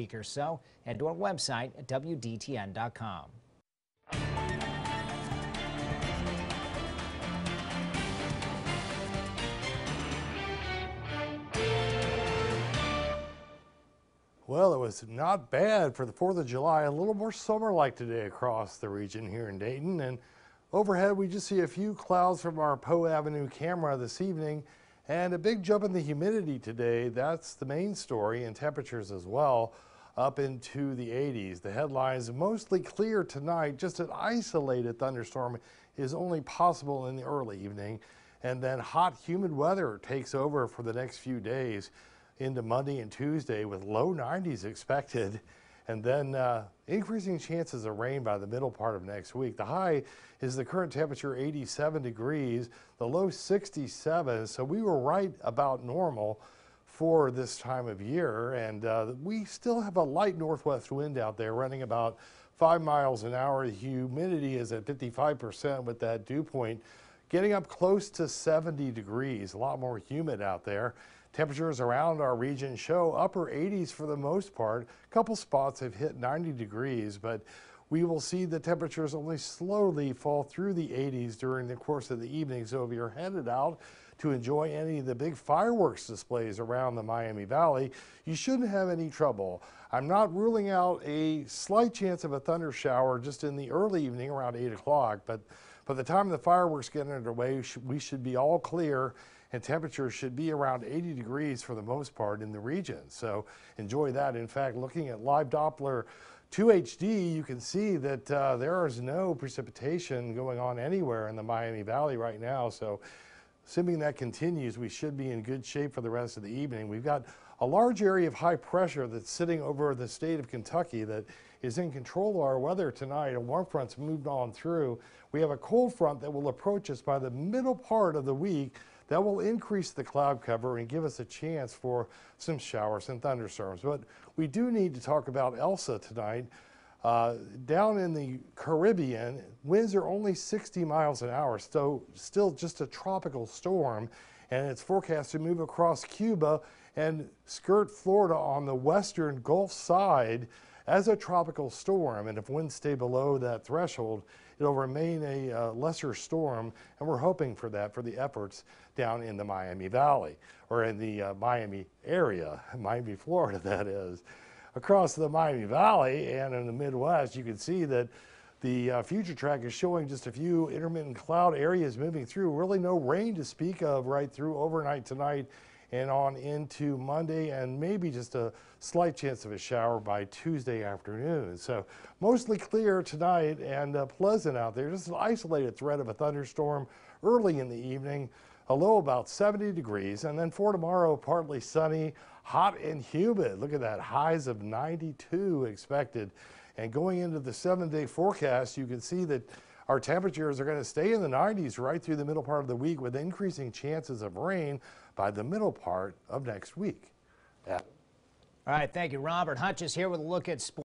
week or so. Head to our website at WDTN.com. Well, it was not bad for the 4th of July, a little more summer-like today across the region here in Dayton. And overhead, we just see a few clouds from our Poe Avenue camera this evening and a big jump in the humidity today. That's the main story and temperatures as well up into the 80s. The headlines mostly clear tonight. Just an isolated thunderstorm is only possible in the early evening. And then hot, humid weather takes over for the next few days into Monday and Tuesday with low 90s expected and then uh, increasing chances of rain by the middle part of next week. The high is the current temperature 87 degrees, the low 67, so we were right about normal for this time of year and uh, we still have a light northwest wind out there running about five miles an hour. Humidity is at 55% with that dew point getting up close to 70 degrees, a lot more humid out there. Temperatures around our region show upper 80s for the most part. A couple spots have hit 90 degrees, but we will see the temperatures only slowly fall through the 80s during the course of the evening. So if you're headed out to enjoy any of the big fireworks displays around the Miami Valley, you shouldn't have any trouble. I'm not ruling out a slight chance of a thunder shower just in the early evening around 8 o'clock, but by the time the fireworks get underway, we should be all clear and temperatures should be around 80 degrees for the most part in the region. So enjoy that. In fact, looking at live Doppler 2HD, you can see that uh, there is no precipitation going on anywhere in the Miami Valley right now. So assuming that continues, we should be in good shape for the rest of the evening. We've got a large area of high pressure that's sitting over the state of Kentucky that is in control of our weather tonight. A warm front's moved on through. We have a cold front that will approach us by the middle part of the week that will increase the cloud cover and give us a chance for some showers and thunderstorms. But we do need to talk about Elsa tonight. Uh, down in the Caribbean, winds are only 60 miles an hour, so still just a tropical storm. And it's forecast to move across Cuba and skirt Florida on the western Gulf side as a tropical storm. And if winds stay below that threshold, it'll remain a uh, lesser storm, and we're hoping for that for the efforts down in the Miami Valley, or in the uh, Miami area, Miami, Florida, that is. Across the Miami Valley and in the Midwest, you can see that the uh, future track is showing just a few intermittent cloud areas moving through. Really no rain to speak of right through overnight tonight and on into Monday and maybe just a slight chance of a shower by Tuesday afternoon. So mostly clear tonight and uh, pleasant out there. Just an isolated threat of a thunderstorm early in the evening. A low about 70 degrees and then for tomorrow partly sunny, hot and humid. Look at that highs of 92 expected. And going into the seven day forecast, you can see that our temperatures are going to stay in the 90s right through the middle part of the week with increasing chances of rain by the middle part of next week. Yeah. All right, thank you, Robert Hutchins here with a look at sports.